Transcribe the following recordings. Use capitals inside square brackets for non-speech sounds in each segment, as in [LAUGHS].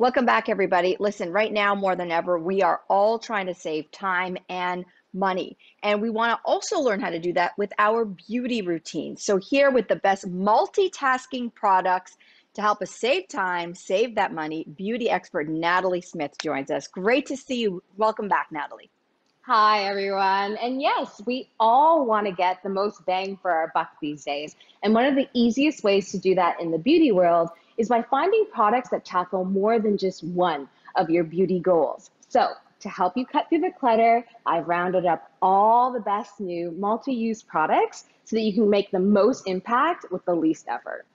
Welcome back, everybody. Listen, right now more than ever, we are all trying to save time and money. And we want to also learn how to do that with our beauty routine. So, here with the best multitasking products to help us save time, save that money, beauty expert Nathalie Smith joins us. Great to see you. Welcome back, Natalie. Hi, everyone. And yes, we all want to get the most bang for our buck these days. And one of the easiest ways to do that in the beauty world is by finding products that tackle more than just one of your beauty goals. So, to help you cut through the clutter, I've rounded up all the best new multi use products so that you can make the most impact with the least effort.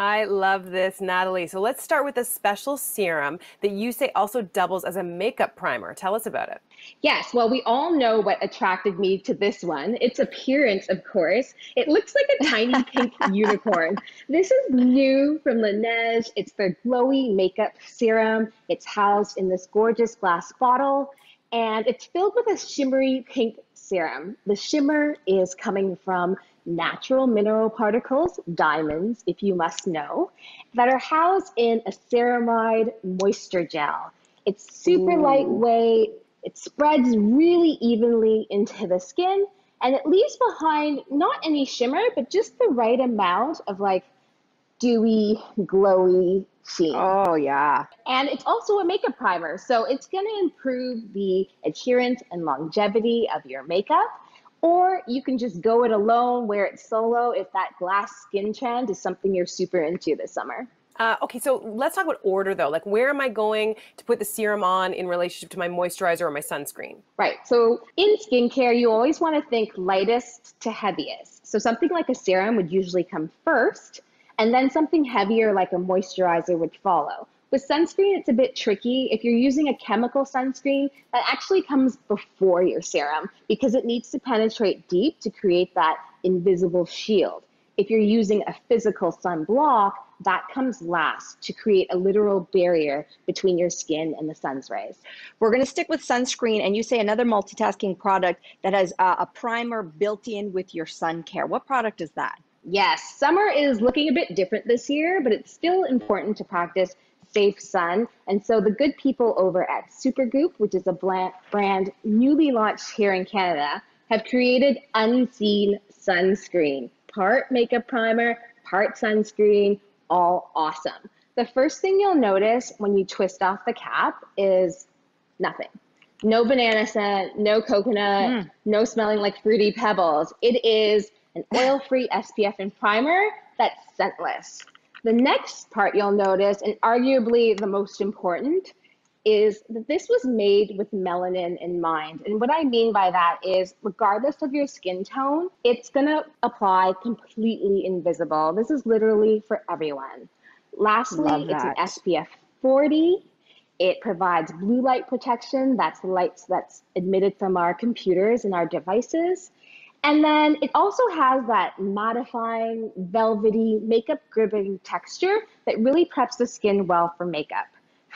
I love this, Nathalie. So let's start with a special serum that you say also doubles as a makeup primer. Tell us about it. Yes, well, we all know what attracted me to this one. Its appearance, of course. It looks like a tiny [LAUGHS] pink unicorn. This is new from Laneige. It's their glowy makeup serum. It's housed in this gorgeous glass bottle, and it's filled with a shimmery pink serum. The shimmer is coming from natural mineral particles, diamonds, if you must know, that are housed in a ceramide moisture gel. It's super Ooh. lightweight, it spreads really evenly into the skin, and it leaves behind not any shimmer, but just the right amount of like dewy, glowy sheen. Oh, yeah. And it's also a makeup primer, so it's going to improve the adherence and longevity of your makeup or you can just go it alone, wear it solo if that glass skin trend is something you're super into this summer. Uh, okay, so let's talk about order though. Like, where am I going to put the serum on in relationship to my moisturizer or my sunscreen? Right. So, in skincare, you always want to think lightest to heaviest. So, something like a serum would usually come first, and then something heavier like a moisturizer would follow. With sunscreen, it's a bit tricky. If you're using a chemical sunscreen, that actually comes before your serum because it needs to penetrate deep to create that invisible shield. If you're using a physical sunblock, that comes last to create a literal barrier between your skin and the sun's rays. We're going to stick with sunscreen, and you say another multitasking product that has uh, a primer built in with your sun care. What product is that? Yes, summer is looking a bit different this year, but it's still important to practice safe sun. And so the good people over at Supergoop, which is a brand newly launched here in Canada, have created Unseen Sunscreen. Part makeup primer, part sunscreen, all awesome. The first thing you'll notice when you twist off the cap is nothing. No banana scent, no coconut, mm. no smelling like fruity pebbles. It is an oil-free SPF and primer that's scentless. The next part you'll notice, and arguably the most important, is that this was made with melanin in mind. And what I mean by that is, regardless of your skin tone, it's gonna apply completely invisible. This is literally for everyone. Lastly, it's an SPF 40. It provides blue light protection. That's the lights that's emitted from our computers and our devices. And then it also has that mattifying, velvety, makeup gripping texture that really preps the skin well for makeup.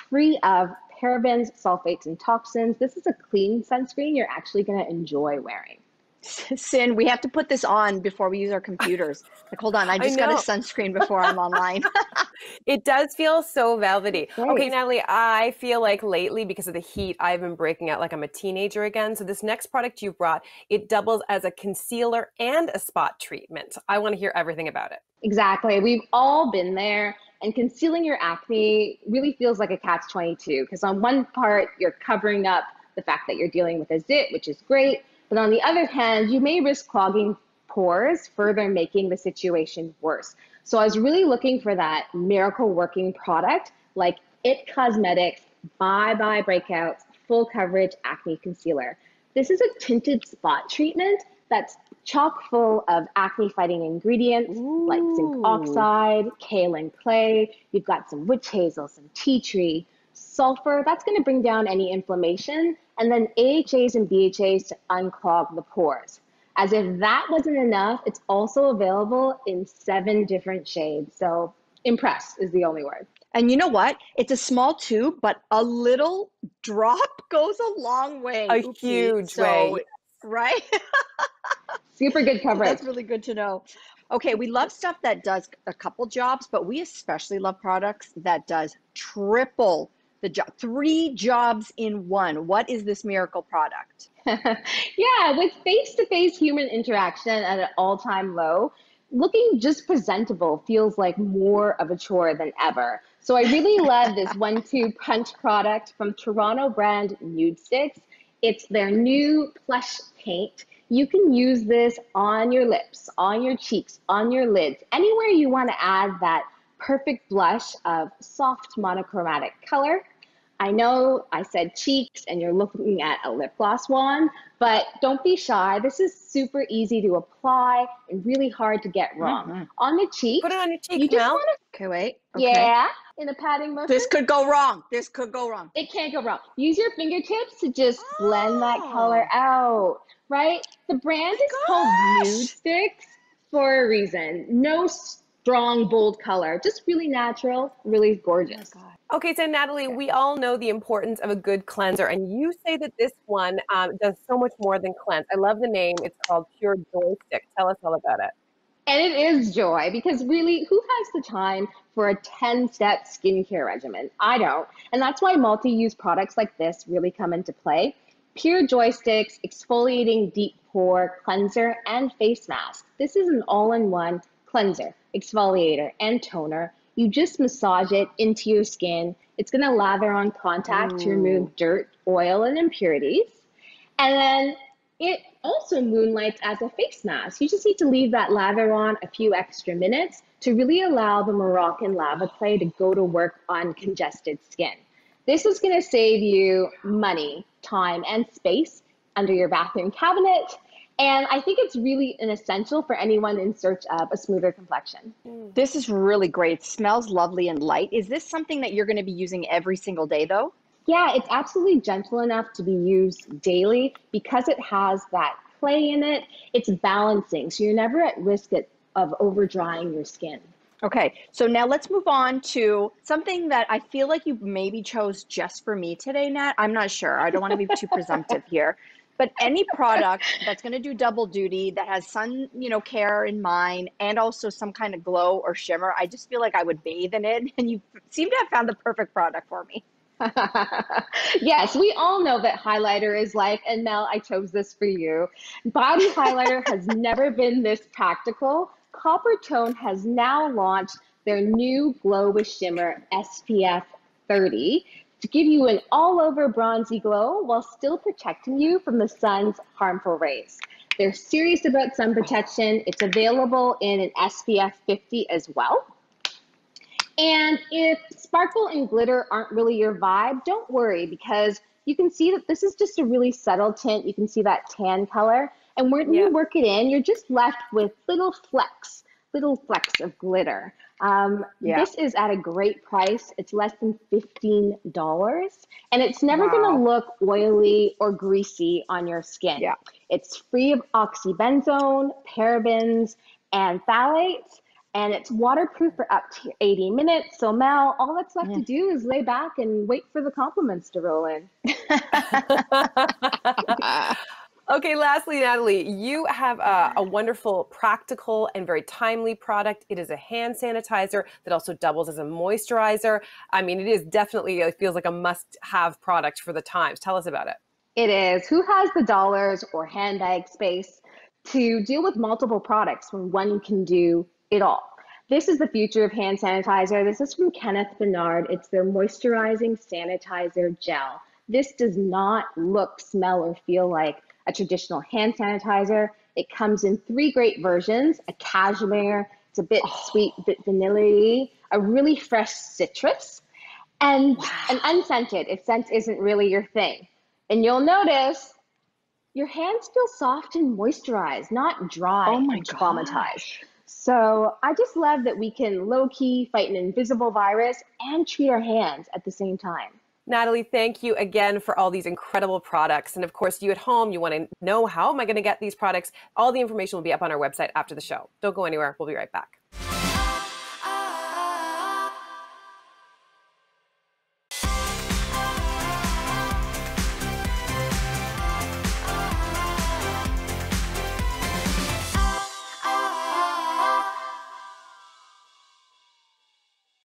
Free of parabens, sulfates, and toxins, this is a clean sunscreen you're actually going to enjoy wearing. [LAUGHS] Cyn, we have to put this on before we use our computers. Like, hold on, I [LAUGHS] just I got a sunscreen before I'm online. [LAUGHS] it does feel so velvety. Right. Okay, Nathalie, I feel like lately because of the heat, I've been breaking out like I'm a teenager again. So this next product you brought, it doubles as a concealer and a spot treatment. I want to hear everything about it. Exactly. We've all been there. And concealing your acne really feels like a catch 22 because on one part, you're covering up the fact that you're dealing with a zit, which is great. But on the other hand, you may risk clogging pores, further making the situation worse. So I was really looking for that miracle working product like It Cosmetics Bye Bye Breakouts Full Coverage Acne Concealer. This is a tinted spot treatment that's chock full of acne fighting ingredients Ooh. like zinc oxide, kaolin clay. You've got some witch hazel, some tea tree, sulfur. That's going to bring down any inflammation and then AHAs and BHAs to unclog the pores. As if that wasn't enough, it's also available in seven different shades. So impress is the only word. And you know what? It's a small tube, but a little drop [LAUGHS] goes a long way. A Oopsie. huge so, way. Right? [LAUGHS] Super good coverage. That's really good to know. Okay, we love stuff that does a couple jobs, but we especially love products that does triple the job, three jobs in one. What is this miracle product? [LAUGHS] yeah, with face to face human interaction at an all time low, looking just presentable feels like more of a chore than ever. So I really [LAUGHS] love this one two punch product from Toronto brand Nudestix. It's their new plush paint. You can use this on your lips, on your cheeks, on your lids, anywhere you want to add that perfect blush of soft monochromatic color. I know I said cheeks and you're looking at a lip gloss wand, but don't be shy. This is super easy to apply and really hard to get wrong. Mm-hmm. On the cheek, put it on your cheek. You just want to. Okay, wait. Okay. Yeah, in a patting motion. This could go wrong. This could go wrong. It can't go wrong. Use your fingertips to just oh. blend that color oh. out. Right. The brand is Gosh. called Nudestix for a reason. No strong, bold color. Just really natural, really gorgeous. Oh okay, so Nathalie, we all know the importance of a good cleanser, and you say that this one um, does so much more than cleanse. I love the name. It's called Pure Joy Stick. Tell us all about it. And it is joy because really, who has the time for a 10 step skincare regimen? I don't. And that's why multi use products like this really come into play. Pure Joy Sticks, exfoliating deep pore cleanser, and face mask. This is an all in one cleanser, exfoliator, and toner. You just massage it into your skin. It's going to lather on contact Ooh. to remove mm. dirt, oil, and impurities. And then it also moonlights as a face mask. You just need to leave that lather on a few extra minutes to really allow the Moroccan lava clay to go to work on congested skin. This is going to save you money, time, and space under your bathroom cabinet and I think it's really an essential for anyone in search of a smoother complexion. Mm. This is really great. It smells lovely and light. Is this something that you're going to be using every single day though? Yeah, it's absolutely gentle enough to be used daily because it has that clay in it. It's balancing, so you're never at risk of over drying your skin. Okay, so now let's move on to something that I feel like you maybe chose just for me today, Nat. I'm not sure. I don't want to be too [LAUGHS] presumptive here but any product that's going to do double duty that has sun you know care in mind and also some kind of glow or shimmer i just feel like i would bathe in it and you seem to have found the perfect product for me [LAUGHS] yes, we all know that highlighter is life. And Mel, I chose this for you. Body highlighter has [LAUGHS] never been this practical. Coppertone has now launched their new Glow with Shimmer SPF 30 to give you an all over bronzy glow while still protecting you from the sun's harmful rays. They're serious about sun protection. It's available in an SPF 50 as well. And if sparkle and glitter aren't really your vibe, don't worry because you can see that this is just a really subtle tint. You can see that tan color. And when yeah. you work it in, you're just left with little flecks, little flecks of glitter. Um, yeah. This is at a great price. It's less than $15 and it's never wow. going to look oily or greasy on your skin. Yeah. It's free of oxybenzone, parabens, and phthalates. And it's waterproof for up to 80 minutes. So, Mel, all that's left mm. to do is lay back and wait for the compliments to roll in. [LAUGHS] [LAUGHS] Okay, lastly, Nathalie, you have a, a, wonderful, practical, and very timely product. It is a hand sanitizer that also doubles as a moisturizer. I mean, it is definitely, it feels like a must have product for the times. Tell us about it. It is. Who has the dollars or handbag space to deal with multiple products when one can do it all? This is the future of hand sanitizer. This is from Kenneth Bernard. It's their moisturizing sanitizer gel. This does not look, smell, or feel like a traditional hand sanitizer. It comes in three great versions a cashmere, it's a bit oh. sweet, a bit vanilla a really fresh citrus, and wow. an unscented if scent isn't really your thing. And you'll notice your hands feel soft and moisturized, not dry oh my and traumatized. So I just love that we can low key fight an invisible virus and treat our hands at the same time. Nathalie, thank you again for all these incredible products. And of course, you at home, you want to know how am I going to get these products? All the information will be up on our website after the show. Don't go anywhere. We'll be right back.